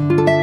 you